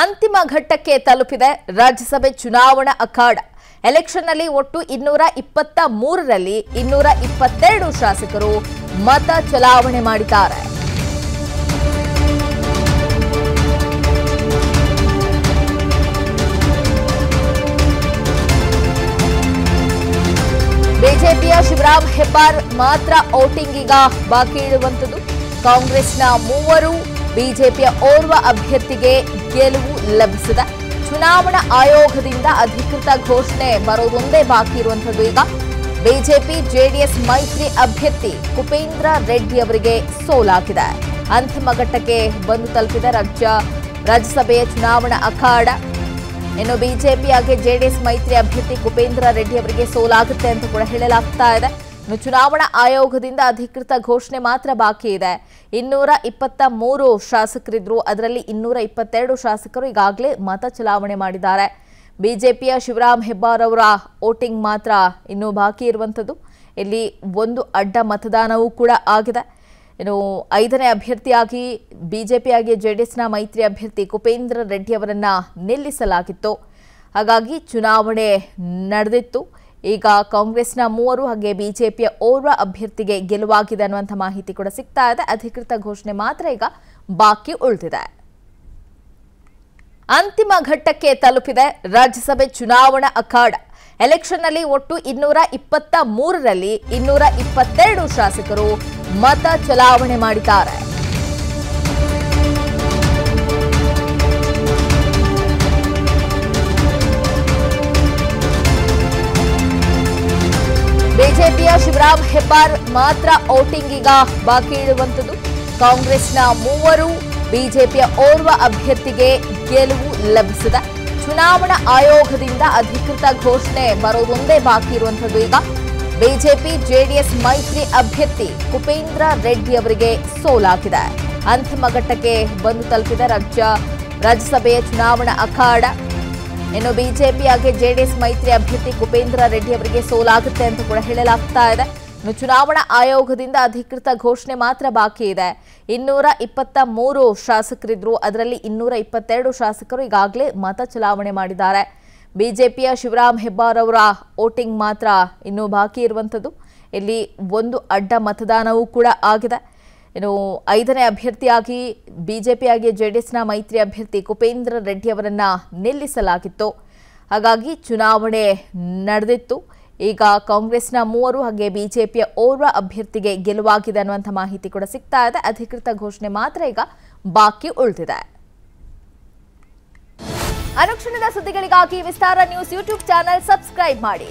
ಅಂತಿಮ ಘಟ್ಟಕ್ಕೆ ತಲುಪಿದೆ ರಾಜ್ಯಸಭೆ ಚುನಾವಣಾ ಅಖಾಡ. ಎಲೆಕ್ಷನ್ನಲ್ಲಿ ಒಟ್ಟು ಇನ್ನೂರ ಇಪ್ಪತ್ತ ಮೂರರಲ್ಲಿ ಇನ್ನೂರ ಇಪ್ಪತ್ತೆರಡು ಶಾಸಕರು ಮತ ಚಲಾವಣೆ ಮಾಡಿದ್ದಾರೆ. ಬಿಜೆಪಿಯ ಶಿವರಾಮ್ ಹೆಬ್ಬಾರ್ ಮಾತ್ರ ವೋಟಿಂಗ್ ಈಗ ಬಾಕಿ ಕಾಂಗ್ರೆಸ್ ಕಾಂಗ್ರೆಸ್ನ ಮೂವರು, ಬಿಜೆಪಿಯ ಓರ್ವ ಅಭ್ಯರ್ಥಿಗೆ ಗೆಲುವು ಲಭಿಸಿದೆ ಚುನಾವಣಾ ಆಯೋಗದಿಂದ ಅಧಿಕೃತ ಘೋಷಣೆ ಬರೋದೊಂದೇ ಬಾಕಿ ಇರುವಂತದ್ದು ಈಗ. ಬಿಜೆಪಿ, ಜೆಡಿಎಸ್ ಮೈತ್ರಿ ಅಭ್ಯರ್ಥಿ ಕುಪೇಂದ್ರ ರೆಡ್ಡಿ ಅವರಿಗೆ ಸೋಲಾಗಿದೆ. ಅಂತಿಮ ಘಟ್ಟಕ್ಕೆ ಬಂದು ತಲುಪಿದ ರಾಜ್ಯ, ರಾಜ್ಯಸಭೆಯ ಚುನಾವಣಾ ಅಖಾಡ. ಇನ್ನು ಬಿಜೆಪಿ ಹಾಗೆ ಜೆಡಿಎಸ್ ಮೈತ್ರಿ ಅಭ್ಯರ್ಥಿ ಕುಪೇಂದ್ರ ರೆಡ್ಡಿ ಅವರಿಗೆ ಸೋಲಾಗುತ್ತೆ ಅಂತ ಕೂಡ ಹೇಳಲಾಗ್ತಾ ಇದೆ. ಇನ್ನು ಚುನಾವಣಾ ಆಯೋಗದಿಂದ ಅಧಿಕೃತ ಘೋಷಣೆ ಮಾತ್ರ ಬಾಕಿ ಇದೆ. ಇನ್ನೂರ ಇಪ್ಪತ್ತ ಮೂರು ಶಾಸಕರಿದ್ರು. ಅದರಲ್ಲಿ ಇನ್ನೂರ ಇಪ್ಪತ್ತೆರಡು ಶಾಸಕರು ಈಗಾಗಲೇ ಮತ ಚಲಾವಣೆ ಮಾಡಿದ್ದಾರೆ. ಬಿಜೆಪಿಯ ಶಿವರಾಮ್ ಹೆಬ್ಬಾರ್ ಅವರ ವೋಟಿಂಗ್ ಮಾತ್ರ ಇನ್ನೂ ಬಾಕಿ ಇರುವಂಥದ್ದು. ಇಲ್ಲಿ ಒಂದು ಅಡ್ಡ ಮತದಾನವೂ ಕೂಡ ಆಗಿದೆ. ಇನ್ನು ಐದನೇ ಅಭ್ಯರ್ಥಿಯಾಗಿ ಬಿಜೆಪಿಯಾಗಿ ಜೆಡಿಎಸ್ನ ಮೈತ್ರಿ ಅಭ್ಯರ್ಥಿ ಕುಪೇಂದ್ರ ರೆಡ್ಡಿ ಅವರನ್ನ ನಿಲ್ಲಿಸಲಾಗಿತ್ತು. ಹಾಗಾಗಿ ಚುನಾವಣೆ ನಡೆದಿತ್ತು. ಈಗ ಕಾಂಗ್ರೆಸ್ನ ಮೂವರು ಹಾಗೆ ಬಿಜೆಪಿಯ ಓರ್ವ ಅಭ್ಯರ್ಥಿಗೆ ಗೆಲುವಾಗಿದೆ ಅನ್ನುವಂಥ ಮಾಹಿತಿ ಕೂಡ ಸಿಗ್ತಾ ಇದೆ. ಅಧಿಕೃತ ಘೋಷಣೆ ಮಾತ್ರ ಈಗ ಬಾಕಿ ಉಳಿದಿದೆ. ಅಂತಿಮ ಘಟ್ಟಕ್ಕೆ ತಲುಪಿದೆ ರಾಜ್ಯಸಭೆ ಚುನಾವಣಾ ಅಖಾಡ. ಎಲೆಕ್ಷನ್ನಲ್ಲಿ ಒಟ್ಟು ಇನ್ನೂರ ಇಪ್ಪತ್ತ ಮೂರರಲ್ಲಿ ಇನ್ನೂರ ಇಪ್ಪತ್ತೆರಡು ಶಾಸಕರು ಮತ ಚಲಾವಣೆ ಮಾಡಿದ್ದಾರೆ. ಶಿವರಾಮ್ ಹೆಬ್ಬಾರ್ ಮಾತ್ರ ಔಟಿಂಗ್ ಈಗ ಬಾಕಿ ಇಡುವಂಥದ್ದು ಕಾಂಗ್ರೆಸ್ನ ಮೂವರು, ಬಿಜೆಪಿಯ ಓರ್ವ ಅಭ್ಯರ್ಥಿಗೆ ಗೆಲುವು ಲಭಿಸಿದೆ. ಚುನಾವಣಾ ಆಯೋಗದಿಂದ ಅಧಿಕೃತ ಘೋಷಣೆ ಬರೋದೊಂದೇ ಬಾಕಿ ಇರುವಂಥದ್ದು ಈಗ. ಬಿಜೆಪಿ ಜೆಡಿಎಸ್ ಮೈತ್ರಿ ಅಭ್ಯರ್ಥಿ ಉಪೇಂದ್ರ ರೆಡ್ಡಿ ಅವರಿಗೆ ಸೋಲಾಗಿದೆ. ಅಂತಿಮ ಘಟ್ಟಕ್ಕೆ ಬಂದು ತಲುಪಿದ ರಾಜ್ಯ ರಾಜ್ಯಸಭೆಯ ಚುನಾವಣಾ ಅಖಾಡ. ಇನ್ನು ಬಿಜೆಪಿ ಹಾಗೆ ಜೆಡಿಎಸ್ ಮೈತ್ರಿ ಅಭ್ಯರ್ಥಿ ಕುಪೇಂದ್ರ ರೆಡ್ಡಿ ಅವರಿಗೆ ಸೋಲಾಗುತ್ತೆ ಅಂತ ಕೂಡ ಹೇಳಲಾಗ್ತಾ ಇದೆ. ಇನ್ನು ಚುನಾವಣಾ ಆಯೋಗದಿಂದ ಅಧಿಕೃತ ಘೋಷಣೆ ಮಾತ್ರ ಬಾಕಿ ಇದೆ. ಇನ್ನೂರ ಇಪ್ಪತ್ತ ಮೂರು ಶಾಸಕರಿದ್ರು. ಅದರಲ್ಲಿ ಇನ್ನೂರ ಇಪ್ಪತ್ತೆರಡು ಶಾಸಕರು ಈಗಾಗಲೇ ಮತ ಚಲಾವಣೆ ಮಾಡಿದ್ದಾರೆ. ಬಿಜೆಪಿಯ ಶಿವರಾಮ್ ಹೆಬ್ಬಾರ್ ಅವರ ವೋಟಿಂಗ್ ಮಾತ್ರ ಇನ್ನೂ ಬಾಕಿ ಇರುವಂಥದ್ದು. ಇಲ್ಲಿ ಒಂದು ಅಡ್ಡ ಮತದಾನವೂ ಕೂಡ ಆಗಿದೆ. ಇನ್ನು ಐದನೇ ಅಭ್ಯರ್ಥಿಯಾಗಿ ಬಿಜೆಪಿಯಾಗಿ ಜೆಡಿಎಸ್ನ ಮೈತ್ರಿ ಅಭ್ಯರ್ಥಿ ಕುಪೇಂದ್ರ ರೆಡ್ಡಿ ಅವರನ್ನ ನಿಲ್ಲಿಸಲಾಗಿತ್ತು. ಹಾಗಾಗಿ ಚುನಾವಣೆ ನಡೆದಿತ್ತು. ಈಗ ಕಾಂಗ್ರೆಸ್ನ ಮೂವರು ಹಾಗೆ ಬಿಜೆಪಿಯ ಓರ್ವ ಅಭ್ಯರ್ಥಿಗೆ ಗೆಲುವಾಗಿದೆ ಅನ್ನುವಂಥ ಮಾಹಿತಿ ಕೂಡ ಸಿಗ್ತಾ ಇದೆ. ಅಧಿಕೃತ ಘೋಷಣೆ ಮಾತ್ರ ಈಗ ಬಾಕಿ ಉಳಿದಿದೆ. ಅನುಕ್ಷಣದ ಸುದ್ದಿಗಳಿಗಾಗಿ Vistara news YouTube channel subscribe ಮಾಡಿ.